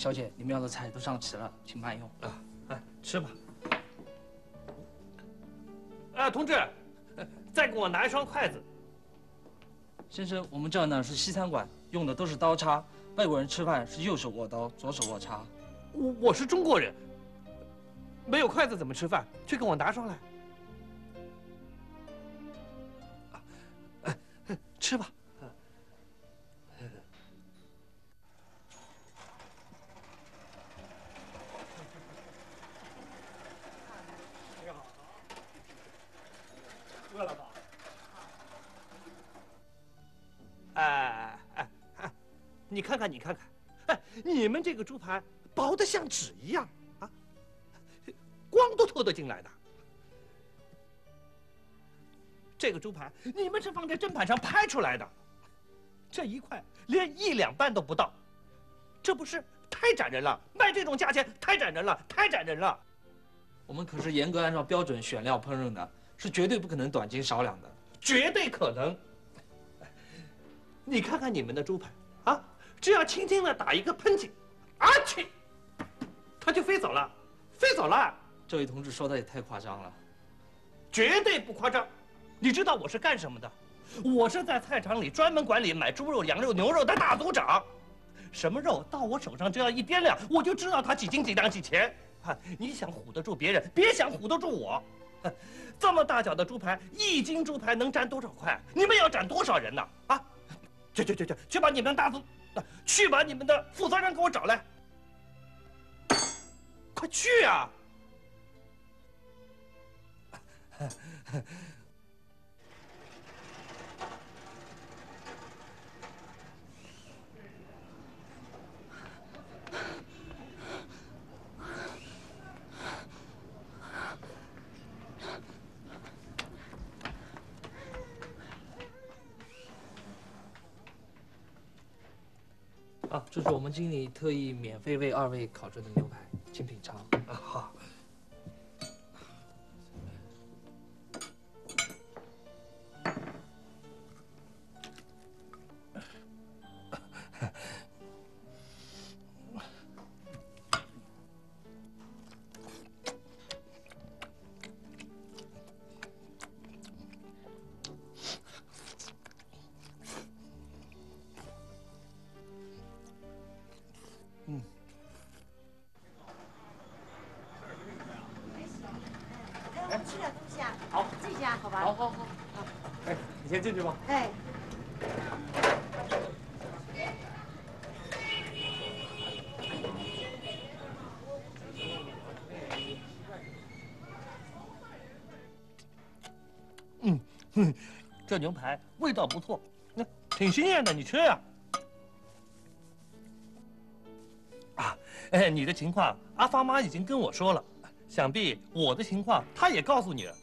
小姐，你们要的菜都上齐了，请慢用。啊，哎，吃吧。哎，同志，再给我拿一双筷子。先生，我们这儿呢是西餐馆，用的都是刀叉。外国人吃饭是右手握刀，左手握叉。我我是中国人，没有筷子怎么吃饭？去给我拿双来。你看看，你看看，哎，你们这个猪排薄的像纸一样啊，光都透得进来的。这个猪排你们是放在砧板上拍出来的，这一块连一两半都不到，这不是太斩人了？卖这种价钱太斩人了，太斩人了！我们可是严格按照标准选料烹饪的，是绝对不可能短斤少两的，绝对可能。你看看你们的猪排啊，只要轻轻的打一个喷嚏，啊去，它就飞走了，飞走了。这位同志说的也太夸张了，绝对不夸张。你知道我是干什么的？我是在菜场里专门管理买猪肉、羊肉、牛肉的大组长。什么肉到我手上，只要一掂量，我就知道它几斤几两几钱。啊，你想唬得住别人，别想唬得住我。这么大小的猪排，一斤猪排能占多少块？你们要斩多少人呢？啊，去去去去，去把你们大组，去把你们的负责人给我找来。快去啊！啊，这是我们经理特意免费为二位烤制的牛排，请品尝。啊，好。牛排味道不错，那挺新鲜的，你吃呀、啊。哎，你的情况阿芳妈已经跟我说了，想必我的情况她也告诉你了。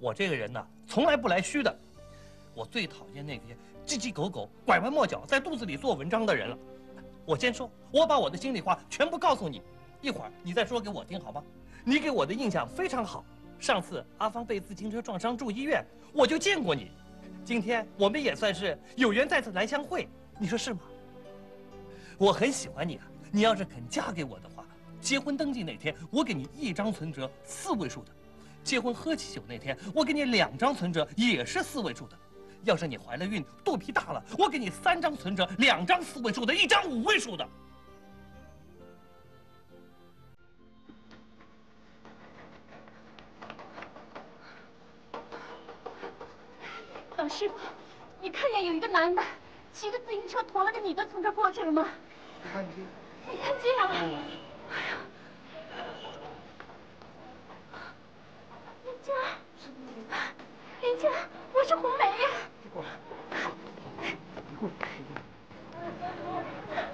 我这个人呢，从来不来虚的，我最讨厌那些叽叽狗狗、拐弯抹角在肚子里做文章的人了。我先说，我把我的心里话全部告诉你，一会儿你再说给我听好吗？你给我的印象非常好。上次阿芳被自行车撞伤住医院，我就见过你。今天我们也算是有缘再次来相会，你说是吗？我很喜欢你啊！你要是肯嫁给我的话，结婚登记那天我给你一张存折四位数的，结婚喝喜酒那天我给你两张存折也是四位数的。要是你怀了孕肚皮大了，我给你三张存折，两张四位数的，一张五位数的。老师傅，你看见有一个男的骑着自行车驮了个女的从这儿过去了吗？你看见了？哎呀，林佳，林佳，我是红梅呀。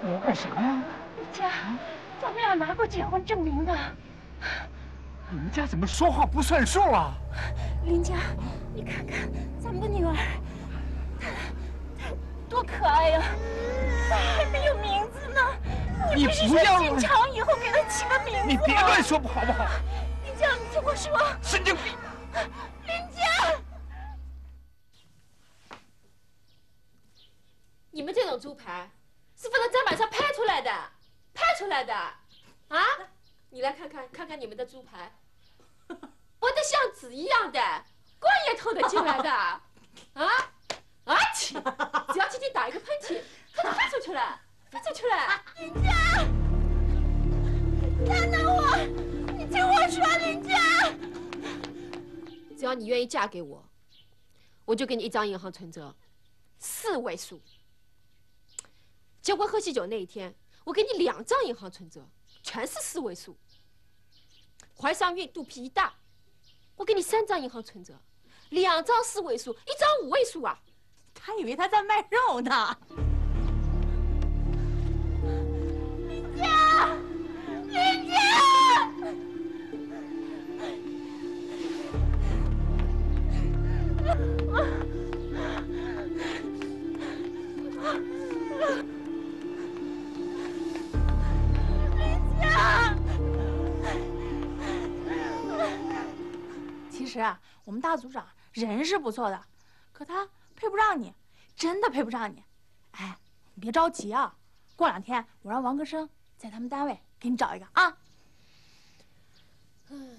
你要干什么呀？林佳，咱们俩拿过结婚证明的。你们家怎么说话不算数啊？林佳，你看看咱们的女儿，她她多可爱呀、她还没有名字呢。你不是说不要进厂以后给她起个名字吗？你别乱说好不好？林佳，你听我说。神经病！林佳，你们这种猪排是放在砧板上拍出来的，拍出出来的？啊？你来看看，看看你们的猪排，我的像纸一样的，光也偷得进来的。啊？啊嚏！只要轻轻打一个喷嚏，它就飞出去了，飞出去了。林家，等等我，你听我说，林佳。只要你愿意嫁给我，我就给你一张银行存折，四位数。结婚喝喜酒那一天，我给你两张银行存折，全是四位数。怀上孕，肚皮一大，我给你三张银行存折，两张四位数，一张五位数啊！他以为他在卖肉呢。大组长人是不错的，可他配不上你，真的配不上你。哎，你别着急啊，过两天我让王科生在他们单位给你找一个啊。嗯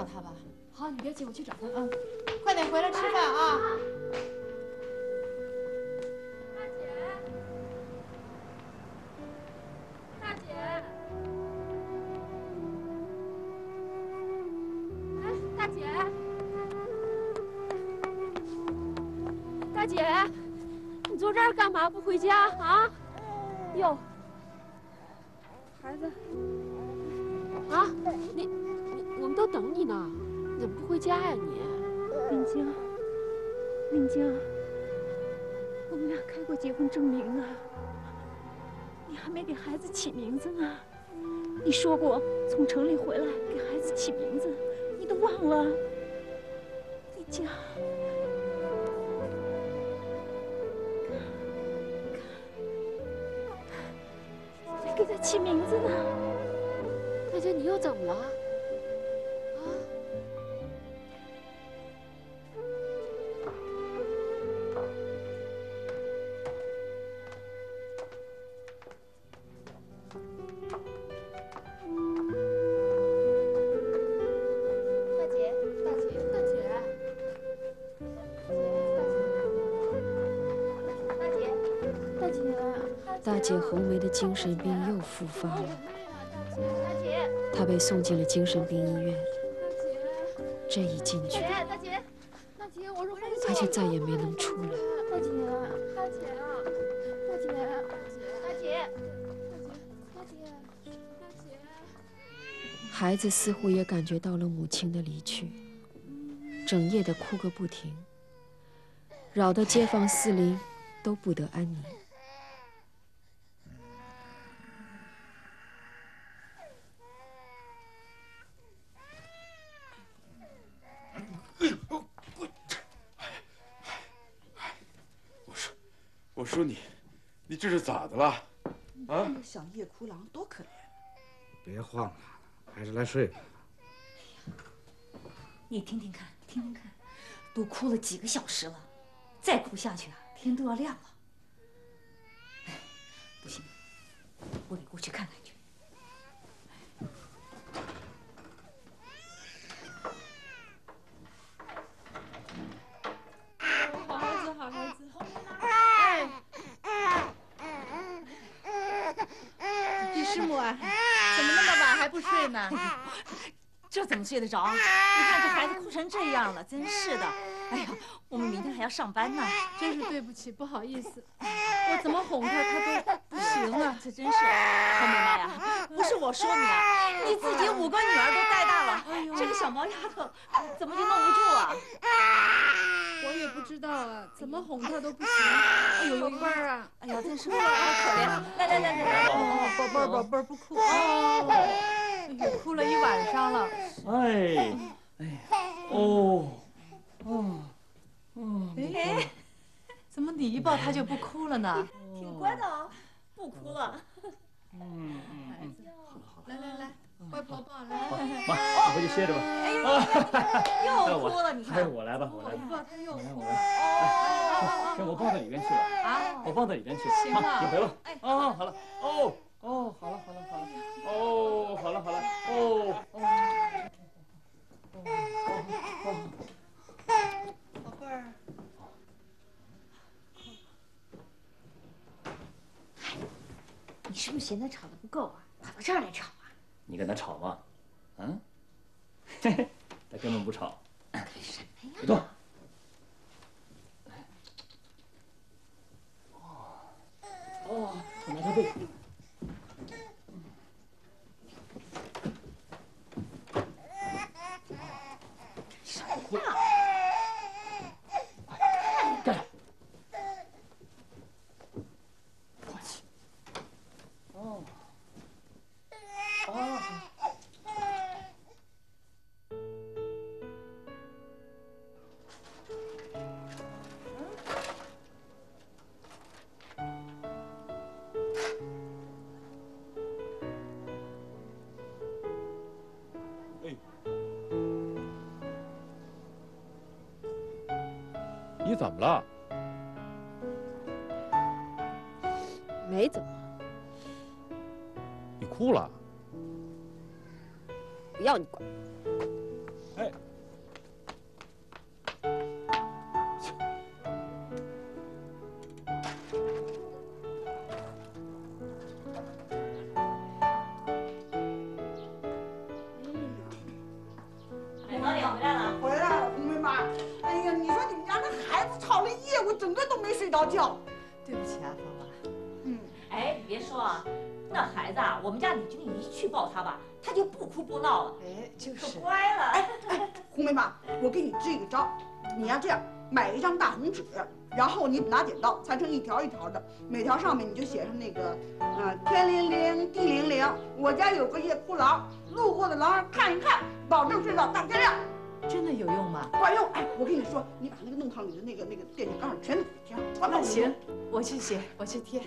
出去找找她吧。好，你别急，我去找他。啊，快点回来吃饭啊！大姐，哎，大姐，大姐，你坐这儿干嘛不回家啊？江，我们俩开过结婚证明啊，你还没给孩子起名字呢。你说过从城里回来给孩子起名字，你都忘了。林江，没给他起名字呢。大姐，你又怎么了？姐红梅的精神病又复发了，她被送进了精神病医院。这一进去，大姐，大姐，我说她就再也没能出来。大姐，大姐啊，大姐，大姐，大姐，大姐，大姐，孩子似乎也感觉到了母亲的离去，整夜的哭个不停，扰得街坊四邻都不得安宁。我说你，你这是咋的了？啊？那个小夜哭狼多可怜。别晃了，还是来睡吧。你听听看，听听看，都哭了几个小时了，再哭下去啊，天都要亮了。哎，不行，我得过去看看去。好孩子，好孩子。师母啊，怎么那么晚还不睡呢？这怎么睡得着啊？你看这孩子哭成这样了，真是的。哎呀，我们明天还要上班呢。真是对不起，不好意思，我怎么哄他他都不行啊。这真是，红梅妈呀，不是我说你啊，你自己五个女儿都带大了，这个小毛丫头怎么就弄不住啊？我也不知道啊，怎么哄他都不行。哎呦，宝贝儿啊，哎呀，真是好可怜。来来来来，来，宝贝儿宝贝儿不哭哦。哎呦，哭了一晚上了。哎，哎呀，哦，哦，哦，哎，怎么你一抱他就不哭了呢？挺乖的啊，不哭了。嗯嗯嗯，来来来，外婆抱来。妈，你回去歇着吧。哎呦，又哭了，你看。哎，我来吧，我来吧。抱他又哭。哎，行，我抱到里边去了。啊，我抱到里边去。行了，你回吧。哦，好了。哦哦，好了好了好了。哦，好了好了。哦哦。宝贝儿。你是不是嫌他吵得不够啊？跑到这儿来吵啊？你跟他吵吗？嗯？嘿嘿，他根本不吵。干什么呀？别动。哦，我拿他被。没怎么，你哭了？不要你管。哎，哎，老李回来了。回来了，红梅妈。哎呀，你说你们家那孩子吵了一夜，我整个都没睡着觉。对不起啊，别说啊，那孩子啊，我们家李经理一去抱他吧，他就不哭不闹了，哎，就可是。乖了。哎哎，红梅妈，我给你支一个招，你呀这样买一张大红纸，然后你拿剪刀裁成一条一条的，每条上面你就写上那个，呃，天灵灵，地灵灵，我家有个夜哭郎，路过的狼儿看一看，保证睡到大天亮。真的有用吗？管用！哎，我跟你说，你把那个弄堂里的那个那个电线杆上全都贴上，那行，我去写，我去贴。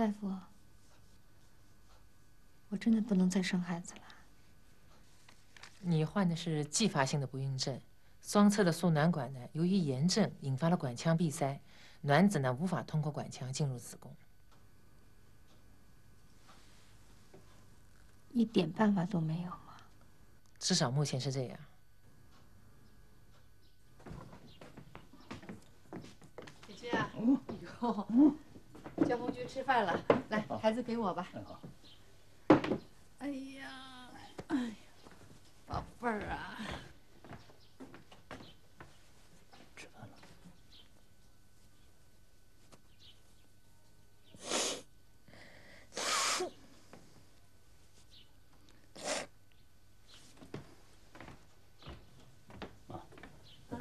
大夫，我真的不能再生孩子了。你患的是继发性的不孕症，双侧的输卵管呢，由于炎症引发了管腔闭塞，卵子呢无法通过管腔进入子宫。一点办法都没有吗？至少目前是这样。姐姐哦，吃饭了，来，孩子给我吧。好。哎呀，哎呀，宝贝儿啊，吃饭了。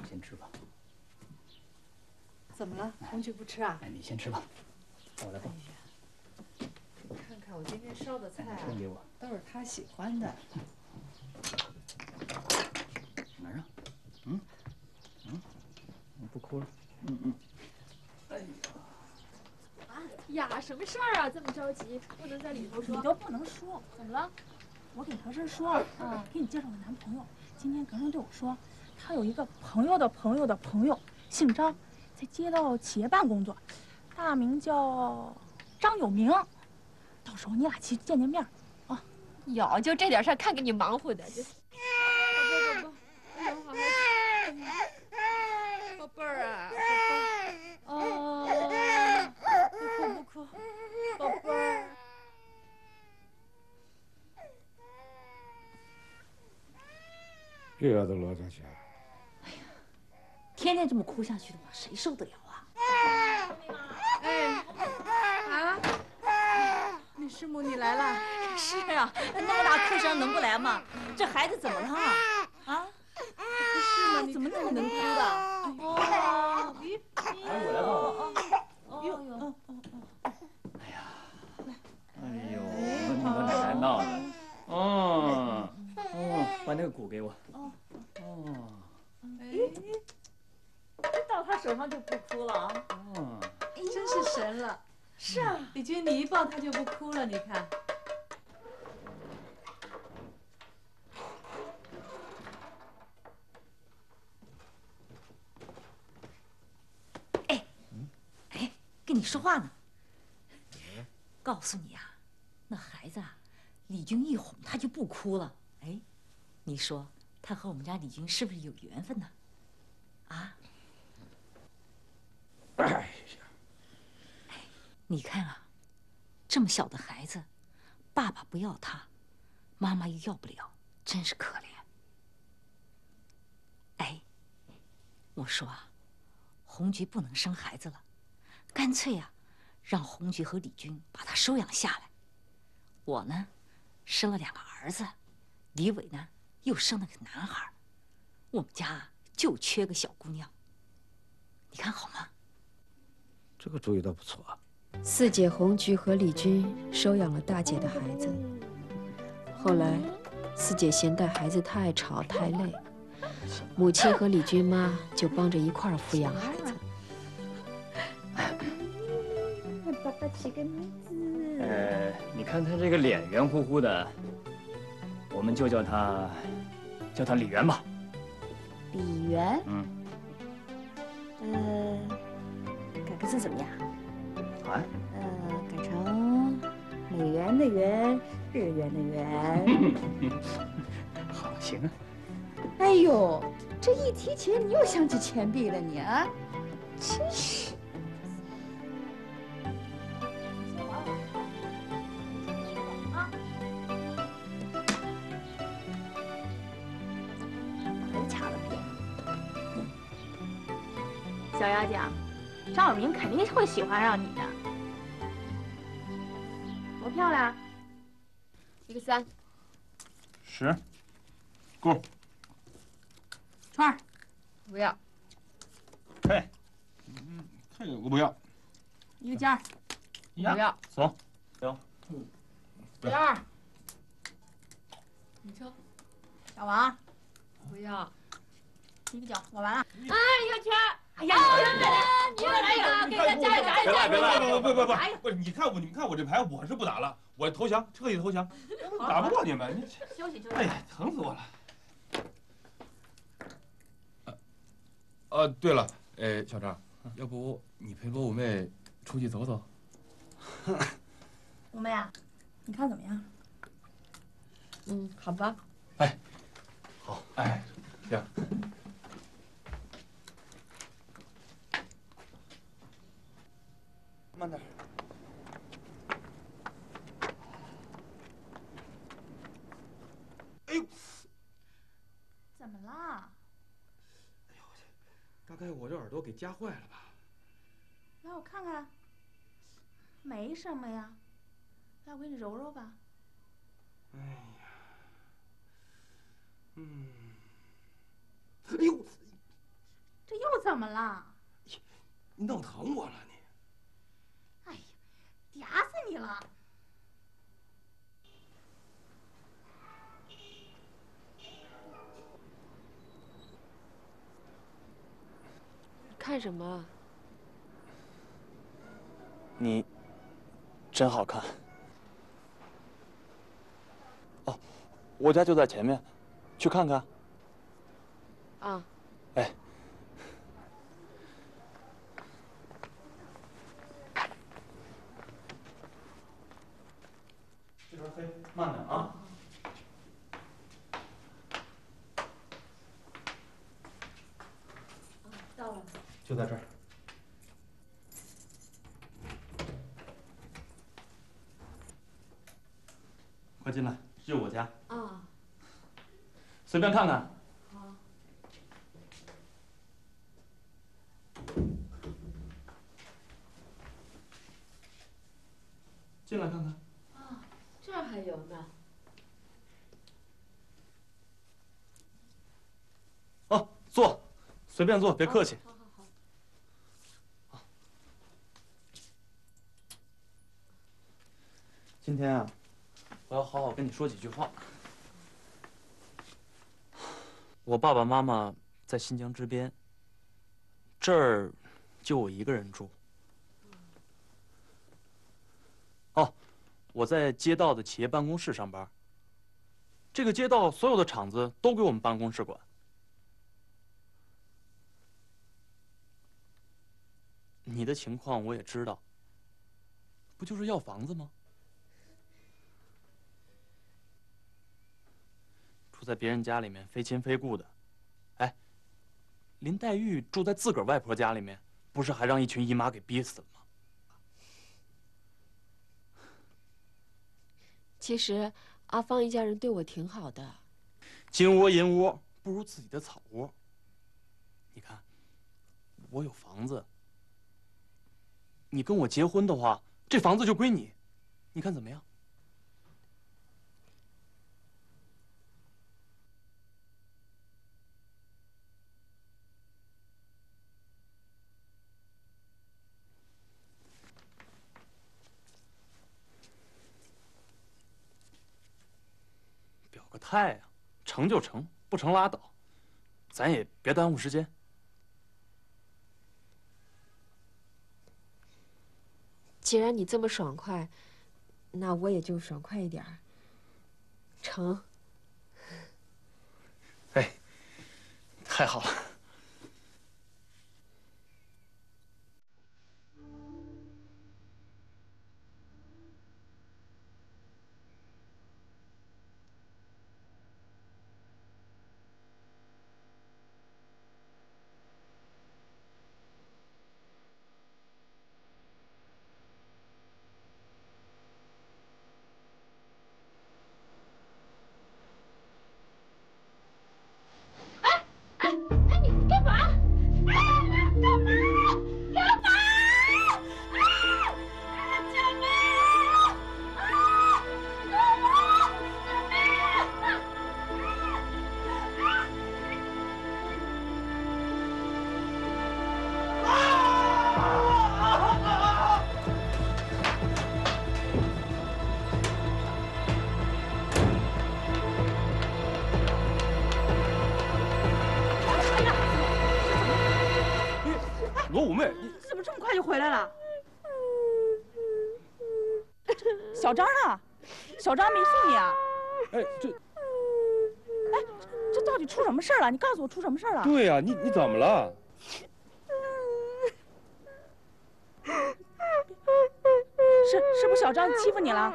先吃吧。怎么了？红菊不吃啊？哎，你先吃吧，我来抱。你看看我今天烧的菜啊分给我，都是他喜欢的。哪儿啊？嗯嗯不哭了。嗯嗯。哎呀，什么事儿啊？这么着急，不能在里头说。你都不能说，怎么了？我给和珅说了，啊，给你介绍个男朋友。今天和珅对我说，他有一个朋友的朋友的朋友，姓张，在街道企业办工作，大名叫张有明。到时候你俩去见见面，啊。有，就这点事儿，看给你忙活的，这。宝贝宝贝，哎呦，好好。宝贝儿啊，宝贝儿。哦，不哭不哭，宝贝儿。这要都落下去。天天这么哭下去的话，谁受得了啊？哎，啊，李师母，你来了。是啊，那么大哭声能不来吗？这孩子怎么了？啊？不是吗？怎么那么能哭的？哦，咦，哎，我来帮忙。哎呦，哦哦哦。哎呀，哎呦，你们这还闹呢？哦，哦，把那个鼓给我。哦。哦。哎，到他手上就不哭了啊。哦。真是神了。是啊，李军，你一抱他就不哭了，你看。哎，哎跟你说话呢。告诉你啊，那孩子啊，李军一哄他就不哭了。哎，你说他和我们家李军是不是有缘分呢？啊？哎呀，你看啊，这么小的孩子，爸爸不要他，妈妈又要不了，真是可怜。哎，我说啊，红菊不能生孩子了。干脆呀，让红菊和李军把他收养下来。我呢，生了两个儿子，李伟呢又生了个男孩，我们家就缺个小姑娘。你看好吗？这个主意倒不错。四姐红菊和李军收养了大姐的孩子。后来，四姐嫌带孩子太吵太累，母亲和李军妈就帮着一块儿抚养孩子。爸爸起个名字。呃，你看他这个脸圆乎乎的，我们就叫他，叫他李元吧。李元。嗯。呃，改个字怎么样？啊？呃，改成美元的元，日元的元。好，行啊。哎呦，这一提钱，你又想起钱币了，你啊，真是。小妖精，张小明肯定会喜欢上你的。多漂亮！一个三，十，够。串儿，不要。嘿，这个我不要。一个尖儿，不要。走，行。第二，你抽。小王，不要。一个角，我完了。啊，一个圈。哎呀，你又来一个，给他加一加一别来别来，不不不不不，你看我你们看我这牌，我是不打了，我投降，彻底投降，打不过你们，你休息休息。哎呀，疼死我了。呃，对了，哎，小张，要不你陪罗五妹出去走走？五妹啊，你看怎么样？嗯，好吧。哎，好，哎，行。慢点。哎呦！怎么啦？哎呦我去！大概我这耳朵给夹坏了吧？来，我看看。没什么呀，来，我给你揉揉吧。哎呀，嗯。哎呦！这又怎么了？你弄疼我了，嗲死你了！看看什么？你真好看。哦，我家就在前面，去看看。啊，哎，这边飞，慢点啊。到了。就在这儿。快进来，这就我家，啊，随便看看。好。进来看看。啊，这儿还有呢。哦，坐，随便坐，别客气。好好好。今天啊，我要好好跟你说几句话。我爸爸妈妈在新疆之边，这儿就我一个人住。哦，我在街道的企业办公室上班。这个街道所有的厂子都归我们办公室管。你的情况我也知道，不就是要房子吗？在别人家里面非亲非故的，哎，林黛玉住在自个儿外婆家里面，不是还让一群姨妈给逼死了吗？其实阿芳一家人对我挺好的。金窝银窝不如自己的草窝。你看，我有房子，你跟我结婚的话，这房子就归你，你看怎么样？表个态啊，成就成，不成拉倒，咱也别耽误时间。既然你这么爽快，那我也就爽快一点儿。成。哎，太好了。小张呢？小张没送你啊？哎，这哎，这到底出什么事儿了？你告诉我出什么事儿了？对呀、你你怎么了？是是不是小张欺负你了？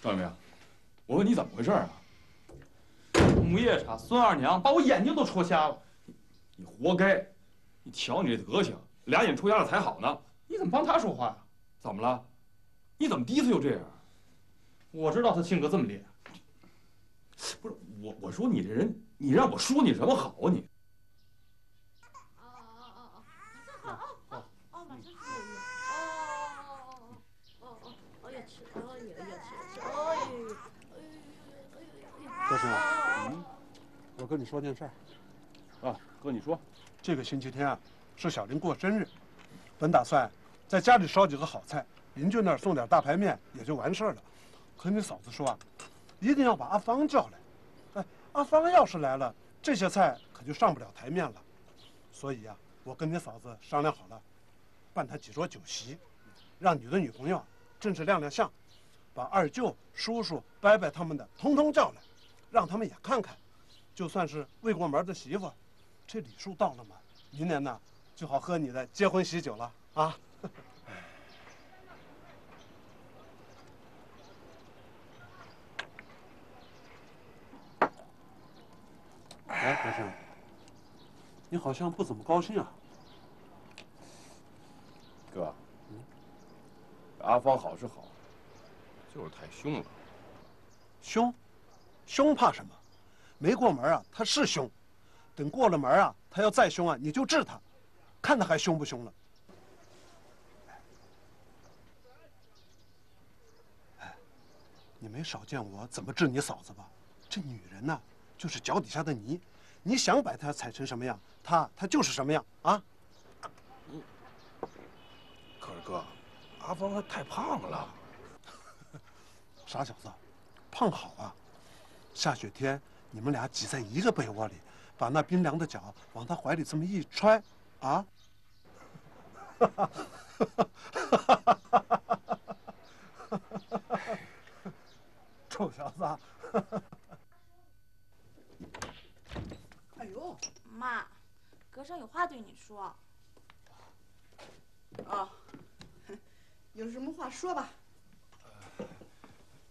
赵明，我问你怎么回事啊？木叶茶孙二娘把我眼睛都戳瞎了。你活该！你瞧你这德行，俩眼戳瞎了才好呢。你怎么帮他说话呀？怎么了？你怎么第一次就这样？我知道他性格这么烈。不是我，我说你这人，你让我说你什么好啊你？哦，马上跟你说件事儿。啊，哥，你说。这个星期天啊，是小林过生日，本打算在家里烧几个好菜，邻居那儿送点大排面，也就完事儿了。可你嫂子说啊，一定要把阿芳叫来。哎，阿芳要是来了，这些菜可就上不了台面了。所以啊、我跟你嫂子商量好了，办他几桌酒席，让你的女朋友正式亮亮相，把二舅、叔叔、伯伯他们的通通叫来，让他们也看看，就算是未过门的媳妇，这礼数到了嘛，明年呢就好喝你的结婚喜酒了啊！哎，和尚，你好像不怎么高兴啊？哥，阿芳好是好，就是太凶了。凶？凶怕什么？没过门啊，他是凶；等过了门啊，他要再凶啊，你就治他，看他还凶不凶了。哎，你没少见我怎么治你嫂子吧？这女人呐、就是脚底下的泥，你想把她踩成什么样，她她就是什么样啊！可是哥，阿芳她太胖了。傻小子，胖好啊！下雪天你们俩挤在一个被窝里，把那冰凉的脚往他怀里这么一揣，啊！臭小子啊！哎呦，妈，阁上有话对你说。啊，有什么话说吧。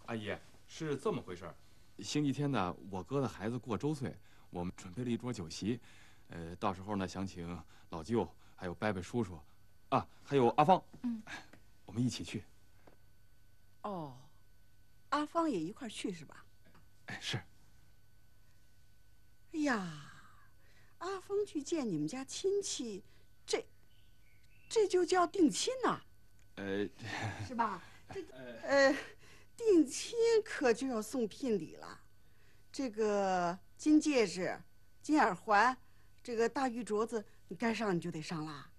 阿姨，是这么回事儿。星期天呢，我哥的孩子过周岁，我们准备了一桌酒席，呃，到时候呢，想请老舅，还有伯伯叔叔，啊，还有阿芳，嗯，我们一起去。哦，阿芳也一块去是吧？哎，是。哎呀，阿芳去见你们家亲戚，这这就叫定亲呐、呃，是吧？这呃，定亲可就要送聘礼了，这个金戒指、金耳环，这个大玉镯子，你该上你就得上啦。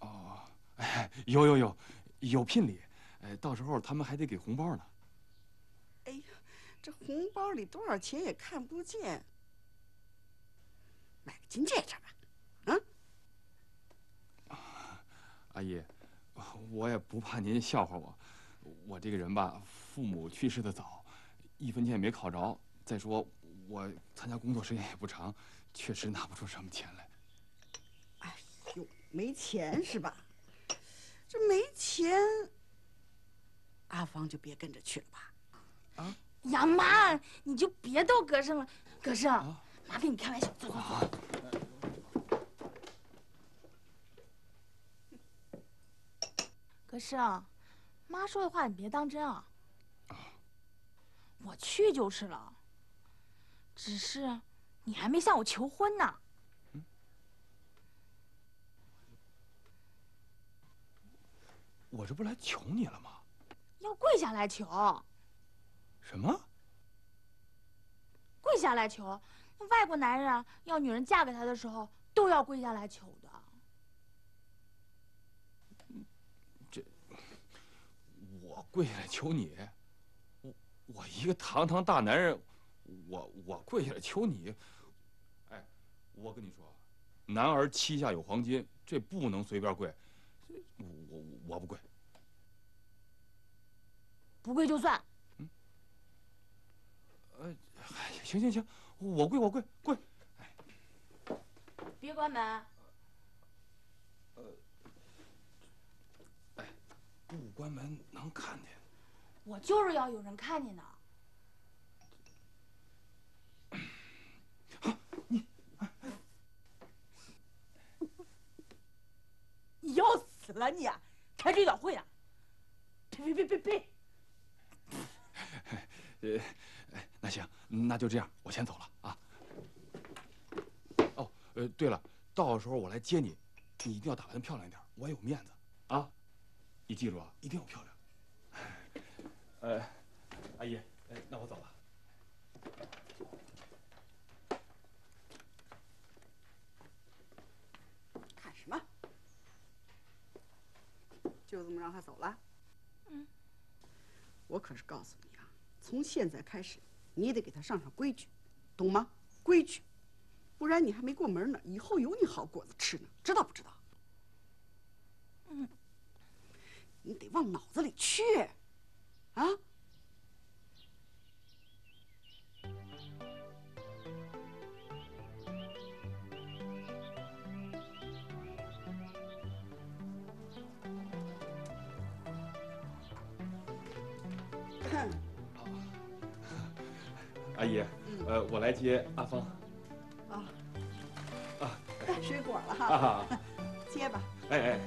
哦，哎，有有有，有聘礼，哎，到时候他们还得给红包呢。哎呀，这红包里多少钱也看不见，买个金戒指吧。阿姨，我也不怕您笑话我，我这个人吧，父母去世的早，一分钱也没考着。再说我参加工作时间也不长，确实拿不出什么钱来。哎呦，没钱是吧？这没钱，阿芳就别跟着去了吧。啊呀妈，你就别逗葛胜了，阁上，妈跟你开玩笑，走走走。阁上，妈说的话你别当真啊。我去就是了，只是你还没向我求婚呢。我这不来求你了吗？要跪下来求，什么？跪下来求。那外国男人啊，要女人嫁给他的时候，都要跪下来求的。我跪下来求你，我我一个堂堂大男人，我我跪下来求你。哎，我跟你说，男儿膝下有黄金，这不能随便跪。我我我不跪。不跪就算。呃，哎，行行行，我跪我跪跪。哎别关门。不关门能看见。我就是要有人看见呢。你你要死了你、啊！开追悼会呢？呸呸呸呸呸！呃，哎，那行，那就这样，我先走了啊。哦，呃，对了，到时候我来接你，你一定要打扮的漂亮一点，我也有面子啊。你记住啊，一定要漂亮。呃，阿姨，那我走了。看什么？就这么让他走了？嗯。我可是告诉你啊，从现在开始，你得给他上上规矩，懂吗？规矩，不然你还没过门呢，以后有你好果子吃呢，知道不知道？你得往脑子里去，啊？阿姨，呃，我来接阿芳。啊啊，带水果了啊哈，接吧。哎哎，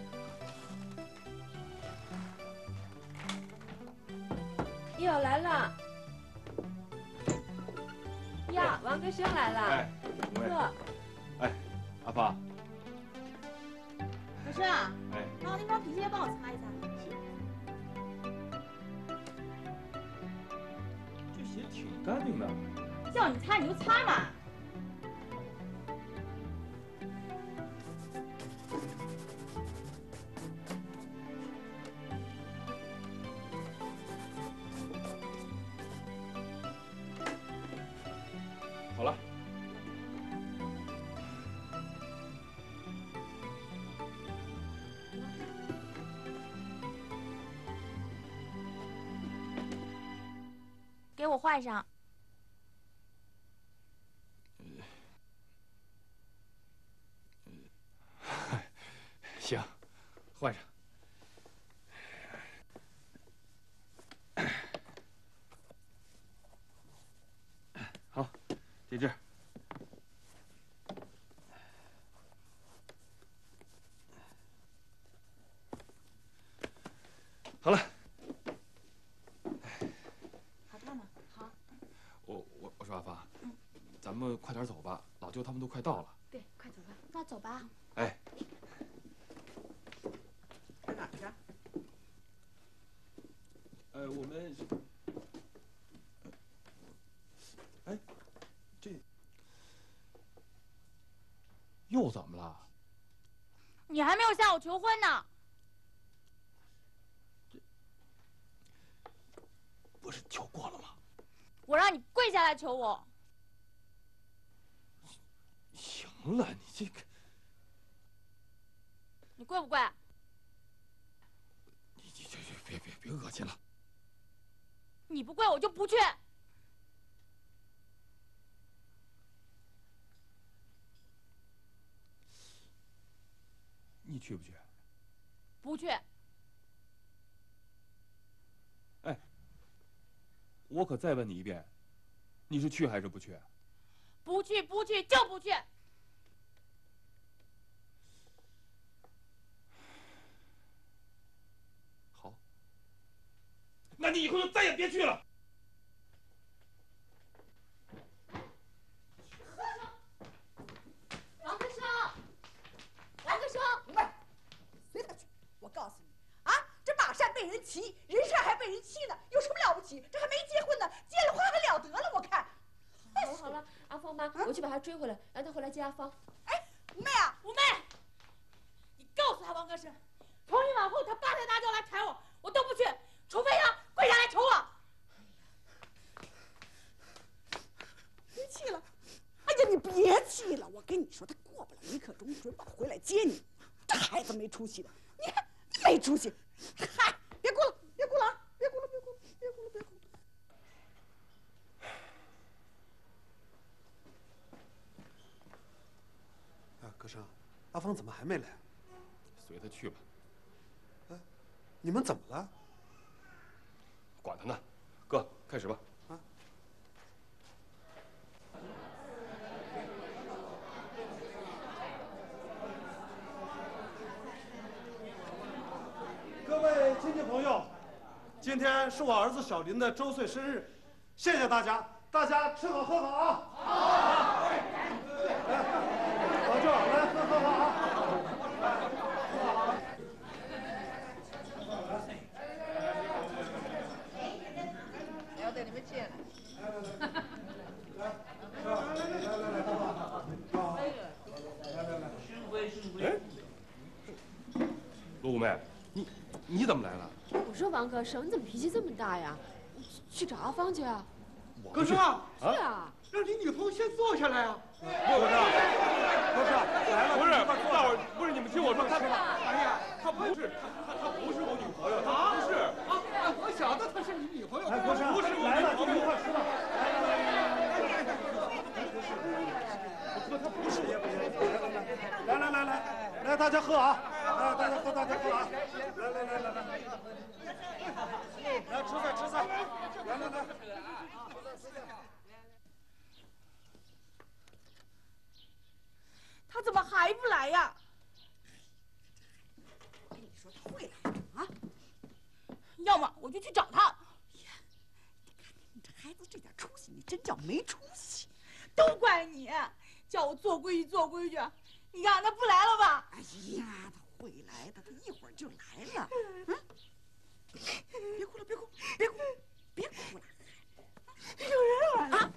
哟，来了。呀，王根生来了。哎，坐。哎，阿芳，老师啊，哎，那那双皮鞋帮我擦一擦。这鞋挺干净的。叫你擦你就擦嘛。换上。行，换上。好，这只。好了，好看吗？好。我我我说阿芳，咱们快点走吧，老舅他们都快到了。对，快走吧。那走吧。哎，在哪儿去？呃，我们是，哎，这又怎么了？你还没有向我求婚呢。不是求过了吗？我让你跪下来求我。行了，你这个，你跪不跪？你你这这别别别恶心了。你不怪我就不去。你去不去？不去。哎，我可再问你一遍，你是去还是不去？不去，不去，就不去。那你以后就再也别去了。王王科生，喂，随他去。我告诉你啊，这马善被人骑，人善还被人欺呢，有什么了不起？这还没结婚呢，结了婚还了得了？我看。好了好了，阿芳妈，我去把他追回来，让他回来接阿芳。哎，五妹啊，五妹，你告诉他王科生，从今往后他八抬大轿来抬我，我都不去，除非他跪下来求我。别气了，哎呀，你别气了，我跟你说，他过不了一刻钟，准保回来接你。这孩子没出息的，你看没出息。嗨，别哭了，别哭了啊，别哭了，别哭了，别哭了，别哭了。啊，科生，阿芳怎么还没来？随他去吧，哎你们怎么了？管他呢。哥，开始吧。各位亲戚朋友，今天是我儿子小林的周岁生日，谢谢大家，大家吃好喝好啊！好。老舅，来喝喝好啊！要带你们进来。哎，罗五妹，你你怎怎么来了？我说王哥生，你怎么脾气这么大呀？去找阿芳去啊？可是啊，是啊，让你女朋友先坐下来啊！不是，不是，来了，不是，大伙儿不是你们听我说，他，哎呀，他不是，他他不是我女朋友，他不是。啊，我晓得她是你女朋友，哎，不是，不是我女朋友。一块吃吧。来来来来来，大家喝啊！来，大家喝，大家喝啊！来来来来来，来吃菜吃菜，来来来。他怎么还不来呀？跟你说，他会来啊！要么我就去找他。你这孩子这点出息，你真叫没出息！都怪你，叫我做规矩做规矩。你看他不来了吧？哎呀，他会来的，他一会儿就来了。嗯，别哭了，别哭，别哭，别哭了。有人来了。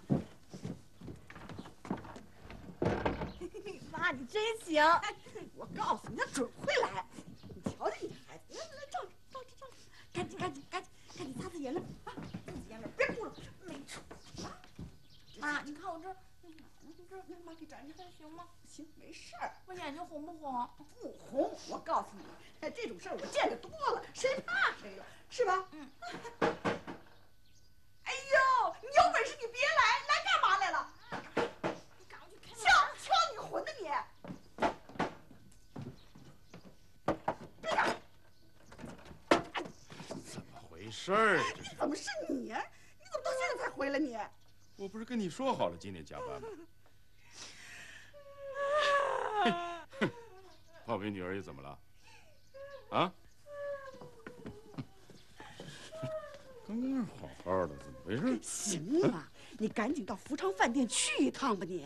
妈，你真行！我告诉你，他准会来。你瞧瞧你这孩子，来来来，照照照照，赶紧赶紧赶紧赶紧擦擦眼泪啊！擦擦眼泪，别哭了，没出息啊！妈，你看我这，你这妈给粘粘，行吗？行，没事儿。我眼睛红不红？不红。我告诉你，哎，这种事儿我见得多了，谁怕谁呀？是吧？嗯。哎呦，你有本事你别来，来干嘛来了？敲敲你混的你！别打！怎么回事儿？这是怎么是你？你怎么到现在才回来你？我不是跟你说好了今天加班吗？泡梅女儿又怎么了？啊？刚刚好好的，怎么回事？行了，你赶紧到福昌饭店去一趟吧，你。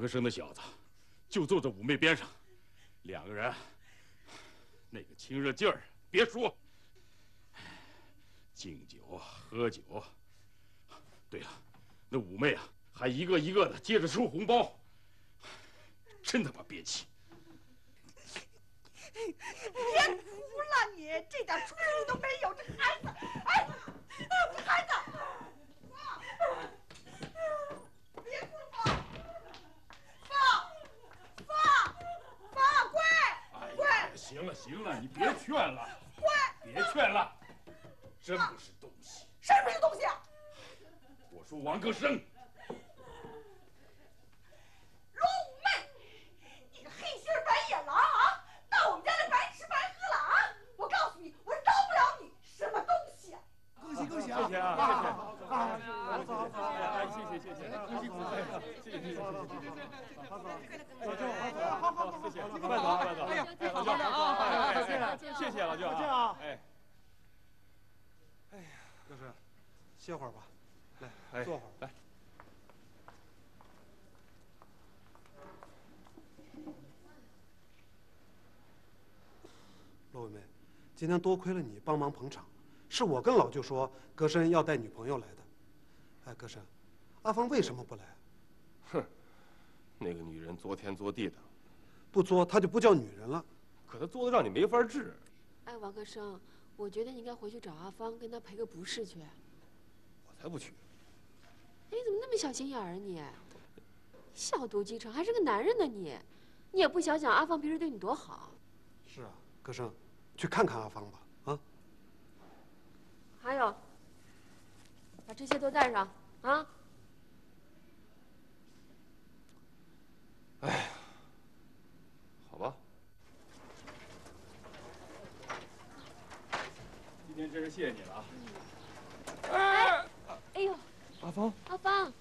王克生的小子就坐在妩媚边上，两个人那个亲热劲儿，别说。敬酒喝酒。对了，那妩媚啊，还一个一个的接着收红包，真他妈憋气。别哭了你，这点出息都没有，这孩子，哎，这孩子，别哭了，放，放，放，乖，乖，行了行了，你别劝了，乖，别劝了，真不是东西。谁不是东西啊？我说王克生，罗五妹，你个黑心白眼狼啊！到我们家来白吃白喝了啊！我告诉你，我饶不了你，什么东西啊！恭喜恭喜谢谢啊，哎，谢谢谢谢，恭喜恭喜，谢谢谢谢谢谢，好走，老舅好，好好，谢谢，慢走慢走，哎呀，哎，老舅啊，哎再见哎，谢谢老舅再见啊，哎，哎呀，哥是，歇会儿吧，来，坐会儿，来。罗伟梅，今天多亏了你帮忙捧场，是我跟老舅说格申要带女朋友来。的。哎，格申，阿芳为什么不来？哼，那个女人作天作地的，不作她就不叫女人了。可她作的让你没法治。哎，王克生，我觉得你应该回去找阿芳，跟她赔个不是去。我才不去。哎，你怎么那么小心眼儿啊你？小肚鸡肠，还是个男人呢你？你也不想想阿芳平时对你多好。是啊，格生，去看看阿芳吧。啊，还有，把这些都带上啊！哎，好吧。今天真是谢谢你了。啊。哎，哎呦，阿芳，阿芳。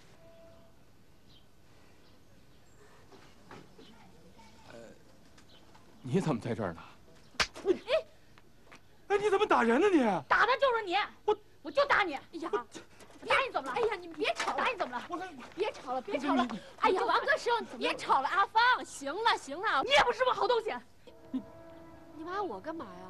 你怎么在这儿呢？哎，哎，你怎么打人呢？你打的就是你！我我就打你！哎呀！我打你怎么了？哎呀，你们别吵了，打你怎么了？别吵了，别吵了！哎呀，王哥生，别吵了，阿芳，行了行了，你也不是什么好东西。你骂我干嘛呀？